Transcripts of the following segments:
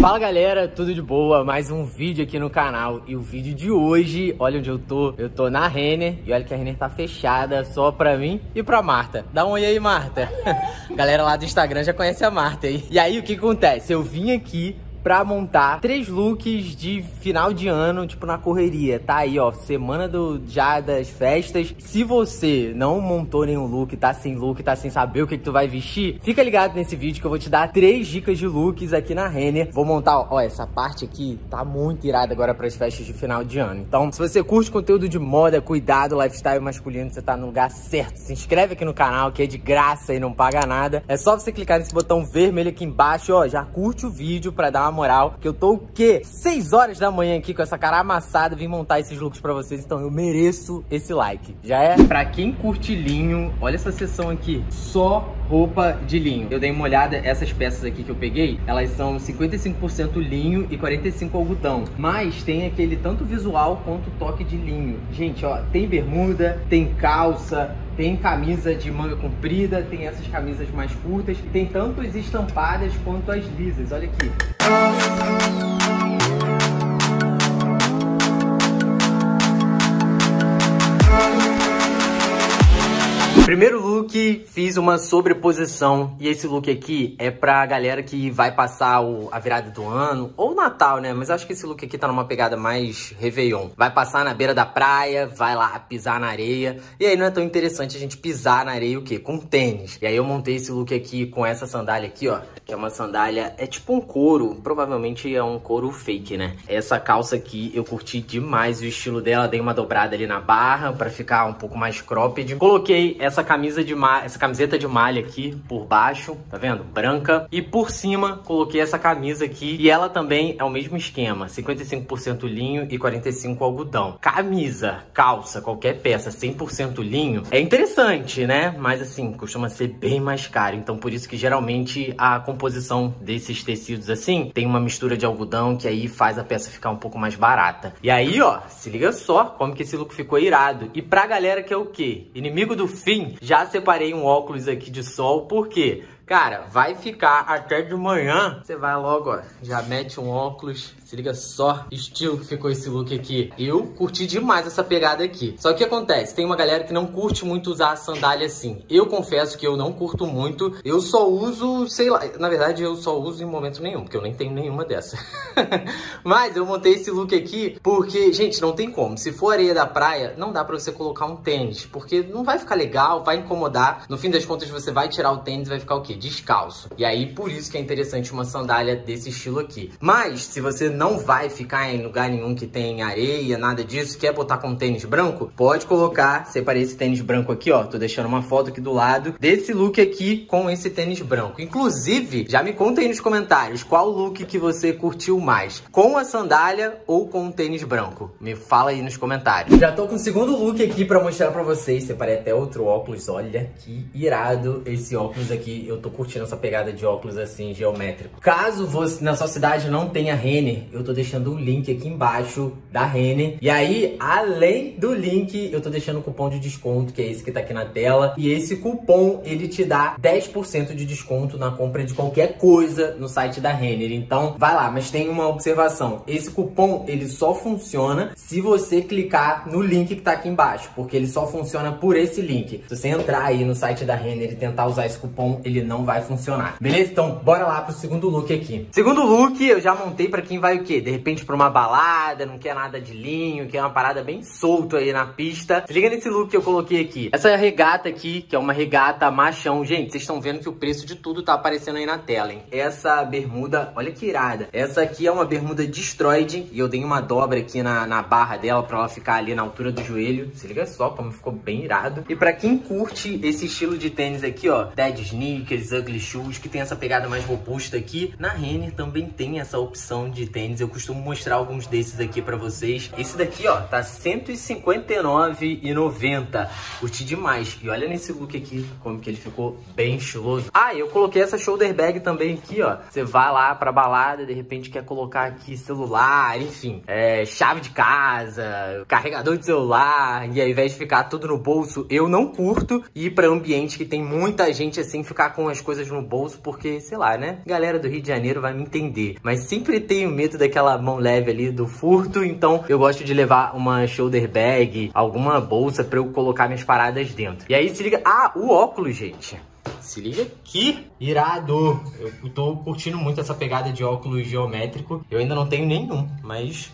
Fala galera, tudo de boa? Mais um vídeo aqui no canal. E o vídeo de hoje, olha onde eu tô. Eu tô na Renner e olha que a Renner tá fechada Só pra mim e pra Marta. Dá um oi aí Marta. Galera lá do Instagram já conhece a Marta aí E aí o que acontece? Eu vim aqui pra montar três looks de final de ano, tipo na correria. Tá aí, ó, semana do já das festas. Se você não montou nenhum look, tá sem look, tá sem saber o que, que tu vai vestir, fica ligado nesse vídeo que eu vou te dar três dicas de looks aqui na Renner. Vou montar, ó, essa parte aqui tá muito irada agora pras festas de final de ano. Então, se você curte conteúdo de moda, cuidado, lifestyle masculino, você tá no lugar certo. Se inscreve aqui no canal, que é de graça e não paga nada. É só você clicar nesse botão vermelho aqui embaixo, ó, já curte o vídeo pra dar uma moral, que eu tô o quê? 6 horas da manhã aqui com essa cara amassada, vim montar esses looks pra vocês, então eu mereço esse like. Já é? Pra quem curte linho, olha essa seção aqui, só roupa de linho. Eu dei uma olhada, essas peças aqui que eu peguei, elas são 55% linho e 45% algodão. Mas tem aquele tanto visual quanto toque de linho. Gente, ó, tem bermuda, tem calça, tem camisa de manga comprida, tem essas camisas mais curtas, tem tanto as estampadas quanto as lisas. Olha aqui. Primeiro look, fiz uma sobreposição e esse look aqui é pra galera que vai passar o, a virada do ano ou Natal, né? Mas acho que esse look aqui tá numa pegada mais Réveillon. Vai passar na beira da praia, vai lá pisar na areia e aí não é tão interessante a gente pisar na areia o quê? Com tênis. E aí eu montei esse look aqui com essa sandália aqui, ó, que é uma sandália, é tipo um couro, provavelmente é um couro fake, né? Essa calça aqui eu curti demais o estilo dela, dei uma dobrada ali na barra pra ficar um pouco mais cropped. Coloquei essa camisa de malha, essa camiseta de malha aqui por baixo, tá vendo? Branca. E por cima coloquei essa camisa aqui e ela também é o mesmo esquema, 55% linho e 45 algodão. Camisa, calça, qualquer peça 100% linho é interessante, né? Mas assim, costuma ser bem mais caro. Então por isso que geralmente a composição desses tecidos assim tem uma mistura de algodão que aí faz a peça ficar um pouco mais barata. E aí, ó, se liga só como que esse look ficou irado. E pra galera que é o quê? Inimigo do fim, já separei um óculos aqui de sol, por quê? Cara, vai ficar até de manhã. Você vai logo, ó, já mete um óculos. Se liga só, estilo que ficou esse look aqui. Eu curti demais essa pegada aqui. Só que o que acontece? Tem uma galera que não curte muito usar sandália assim. Eu confesso que eu não curto muito. Eu só uso, sei lá, na verdade eu só uso em momento nenhum, porque eu nem tenho nenhuma dessa. Mas eu montei esse look aqui porque, gente, não tem como. Se for areia da praia, não dá pra você colocar um tênis, porque não vai ficar legal, vai incomodar. No fim das contas, você vai tirar o tênis e vai ficar o quê? Descalço. E aí, por isso que é interessante uma sandália desse estilo aqui. Mas, se você não vai ficar em lugar nenhum que tem areia, nada disso, quer botar com tênis branco, pode colocar. Separei esse tênis branco aqui, ó. Tô deixando uma foto aqui do lado desse look aqui com esse tênis branco. Inclusive, já me conta aí nos comentários qual look que você curtiu mais. Com a sandália ou com o tênis branco? Me fala aí nos comentários. Já tô com o segundo look aqui pra mostrar pra vocês. Separei até outro óculos. Olha que irado esse óculos aqui. Eu tô curtindo essa pegada de óculos assim, geométrico. Caso você na sua cidade não tenha Renner, eu tô deixando o link aqui embaixo da Renner. E aí, além do link, eu tô deixando o cupom de desconto, que é esse que tá aqui na tela. E esse cupom, ele te dá 10% de desconto na compra de qualquer coisa no site da Renner. Então, vai lá, mas tem uma observação. Esse cupom, ele só funciona se você clicar no link que tá aqui embaixo, porque ele só funciona por esse link. Se você entrar aí no site da Renner e tentar usar esse cupom, ele não vai funcionar. Beleza? Então, bora lá pro segundo look aqui. Segundo look, eu já montei pra quem vai o quê? De repente pra uma balada, não quer nada de linho, quer uma parada bem solto aí na pista. Se liga nesse look que eu coloquei aqui. Essa regata aqui, que é uma regata machão. Gente, vocês estão vendo que o preço de tudo tá aparecendo aí na tela, hein? Essa bermuda, olha que irada. Essa aqui é uma bermuda destroyed e eu dei uma dobra aqui na, na barra dela pra ela ficar ali na altura do joelho. Se liga só como ficou bem irado. E pra quem curte esse estilo de tênis aqui, ó, dead sneakers, Ugly Shoes, que tem essa pegada mais robusta aqui. Na Renner também tem essa opção de tênis. Eu costumo mostrar alguns desses aqui pra vocês. Esse daqui, ó, tá R$159,90. Curti demais. E olha nesse look aqui, como que ele ficou bem estiloso. Ah, eu coloquei essa shoulder bag também aqui, ó. Você vai lá pra balada, de repente quer colocar aqui celular, enfim, é, chave de casa, carregador de celular. E ao invés de ficar tudo no bolso, eu não curto ir pra ambiente que tem muita gente assim, ficar com algumas coisas no bolso, porque, sei lá, né? Galera do Rio de Janeiro vai me entender. Mas sempre tenho medo daquela mão leve ali do furto, então eu gosto de levar uma shoulder bag, alguma bolsa pra eu colocar minhas paradas dentro. E aí se liga... Ah, o óculos, gente. Se liga aqui. Irado. Eu tô curtindo muito essa pegada de óculos geométrico. Eu ainda não tenho nenhum, mas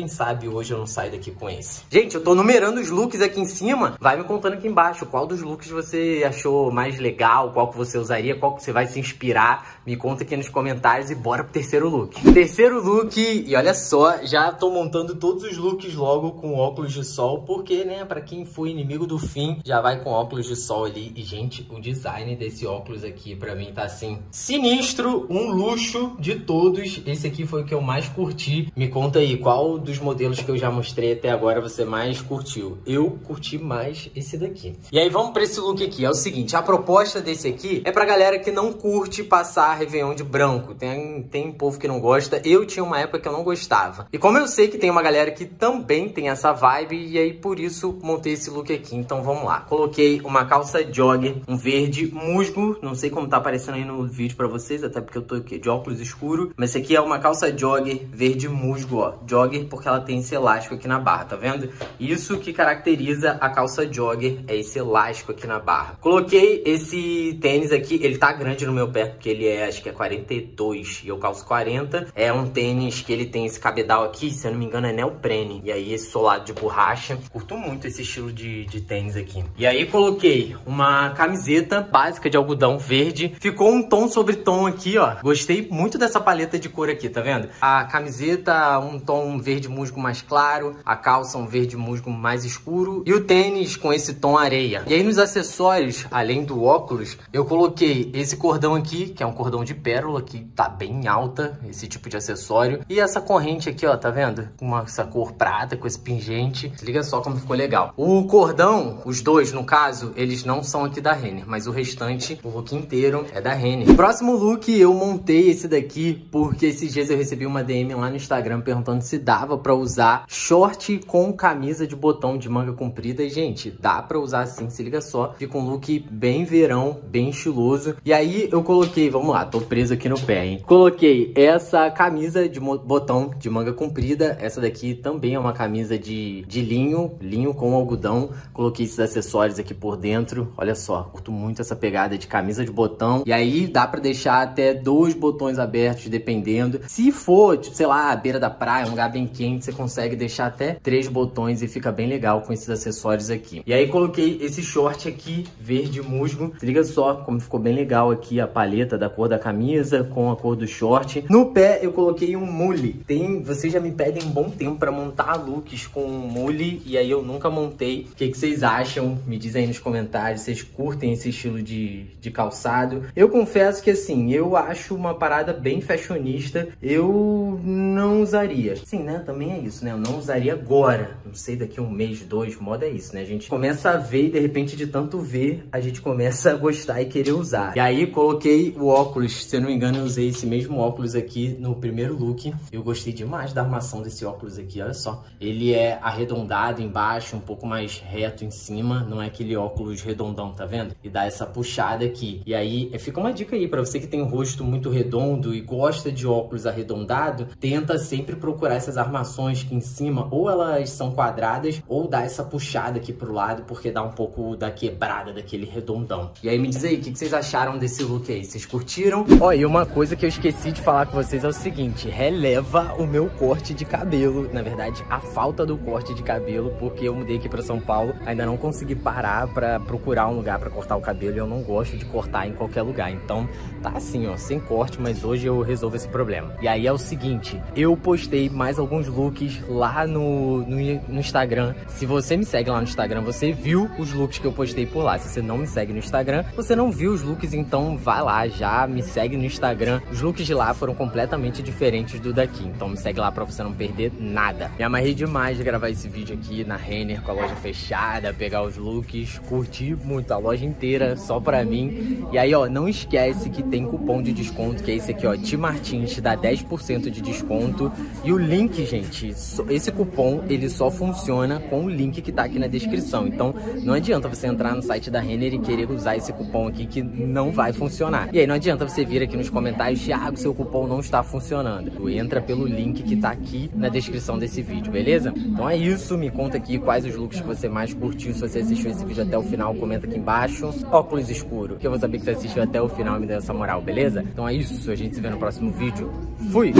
quem sabe hoje eu não saio daqui com esse. Gente, eu tô numerando os looks aqui em cima. Vai me contando aqui embaixo qual dos looks você achou mais legal, qual que você usaria, qual que você vai se inspirar. Me conta aqui nos comentários e bora pro terceiro look. Terceiro look, e olha só, já tô montando todos os looks logo com óculos de sol, porque, né, pra quem foi inimigo do fim, já vai com óculos de sol ali. E, gente, o design desse óculos aqui pra mim tá assim, sinistro, um luxo de todos. Esse aqui foi o que eu mais curti. Me conta aí, qual dos modelos que eu já mostrei até agora você mais curtiu? Eu curti mais esse daqui. E aí vamos para esse look aqui. É o seguinte, a proposta desse aqui é pra galera que não curte passar Réveillon de branco. Tem, tem povo que não gosta. Eu tinha uma época que eu não gostava. E como eu sei que tem uma galera que também tem essa vibe, e aí por isso montei esse look aqui. Então vamos lá. Coloquei uma calça jogger, um verde musgo. Não sei como tá aparecendo aí no vídeo pra vocês, até porque eu tô aqui de óculos escuro. Mas esse aqui é uma calça jogger verde musgo, ó. Jogger porque ela tem esse elástico aqui na barra, tá vendo? Isso que caracteriza a calça jogger, é esse elástico aqui na barra. Coloquei esse tênis aqui, ele tá grande no meu pé, porque ele é, acho que é 42 e eu calço 40. É um tênis que ele tem esse cabedal aqui, se eu não me engano é neoprene. E aí esse solado de borracha. Curto muito esse estilo de, de tênis aqui. E aí coloquei uma camiseta básica de algodão verde. Ficou um tom sobre tom aqui, ó. Gostei muito dessa paleta de cor aqui, tá vendo? A camiseta, um tom verde musgo mais claro, a calça um verde musgo mais escuro e o tênis com esse tom areia. E aí nos acessórios, além do óculos, eu coloquei esse cordão aqui, que é um cordão de pérola, que tá bem alta, esse tipo de acessório. E essa corrente aqui, ó, tá vendo? Uma, essa cor prata com esse pingente. Se liga só como ficou legal. O cordão, os dois no caso, eles não são aqui da Renner, mas o restante, o look inteiro, é da Renner. Próximo look, eu montei esse daqui porque esses dias eu recebi uma DM lá no Instagram perguntando se dava para usar short com camisa de botão de manga comprida. E, gente, dá para usar assim, se liga só. Fica um look bem verão, bem estiloso. E aí eu coloquei, vamos lá, tô preso aqui no pé, hein? Coloquei essa camisa de botão de manga comprida. Essa daqui também é uma camisa de, de linho, linho com algodão. Coloquei esses acessórios aqui por dentro. Olha só, curto muito essa pegada de camisa de botão. E aí dá para deixar até dois botões abertos, dependendo. Se for, tipo, sei lá, beira da praia, um lugar bem quente, você consegue deixar até três botões e fica bem legal com esses acessórios aqui. E aí coloquei esse short aqui, verde musgo. Se liga só como ficou bem legal aqui a paleta da cor da camisa com a cor do short. No pé eu coloquei um mule. Tem, vocês já me pedem um bom tempo para montar looks com mule e aí eu nunca montei. O que, que vocês acham? Me dizem aí nos comentários. Vocês curtem esse estilo de, de calçado? Eu confesso que assim, eu acho uma parada bem fashionista. Eu não usaria. Sim, né? Também é isso, né? Eu não usaria agora. Não sei, daqui um mês, dois, moda é isso, né? A gente começa a ver e de repente de tanto ver, a gente começa a gostar e querer usar. E aí coloquei o óculos, se eu não me engano eu usei esse mesmo óculos aqui no primeiro look. Eu gostei demais da armação desse óculos aqui, olha só. Ele é arredondado embaixo, um pouco mais reto em cima, não é aquele óculos redondão, tá vendo? E dá essa puxada aqui. E aí, fica uma dica aí para você que tem um rosto muito redondo e gosta de óculos arredondado, tenta sempre procurar essas armações que em cima ou elas são quadradas ou dá essa puxada aqui pro lado porque dá um pouco da quebrada daquele redondão. E aí me diz aí, o que, que vocês acharam desse look aí? Vocês curtiram? Ó, e uma coisa que eu esqueci de falar com vocês é o seguinte, releva o meu corte de cabelo, na verdade a falta do corte de cabelo, porque eu mudei aqui pra São Paulo, ainda não consegui parar pra procurar um lugar pra cortar o cabelo e eu não gosto de cortar em qualquer lugar, então tá assim ó, sem corte, mas hoje eu resolvo esse problema. E aí é o seguinte, eu postei mais alguns looks lá no, no, no, Instagram. Se você me segue lá no Instagram, você viu os looks que eu postei por lá. Se você não me segue no Instagram, você não viu os looks, então vai lá, já me segue no Instagram. Os looks de lá foram completamente diferentes do daqui, então me segue lá pra você não perder nada. Me amarrei demais de gravar esse vídeo aqui na Renner com a loja fechada, pegar os looks, curti muito a loja inteira só pra mim. E aí, ó, não esquece que tem cupom de desconto, que é esse aqui, ó, Ti Martins, dá 10% de desconto. E o link, gente, gente, esse cupom ele só funciona com o link que tá aqui na descrição. Então não adianta você entrar no site da Renner e querer usar esse cupom aqui que não vai funcionar. E aí não adianta você vir aqui nos comentários, Thiago, seu cupom não está funcionando. Entra pelo link que tá aqui na descrição desse vídeo, beleza? Então é isso, me conta aqui quais os looks que você mais curtiu. Se você assistiu esse vídeo até o final, comenta aqui embaixo. Óculos escuro, que eu vou saber que você assistiu até o final e me deu essa moral, beleza? Então é isso, a gente se vê no próximo vídeo. Fui!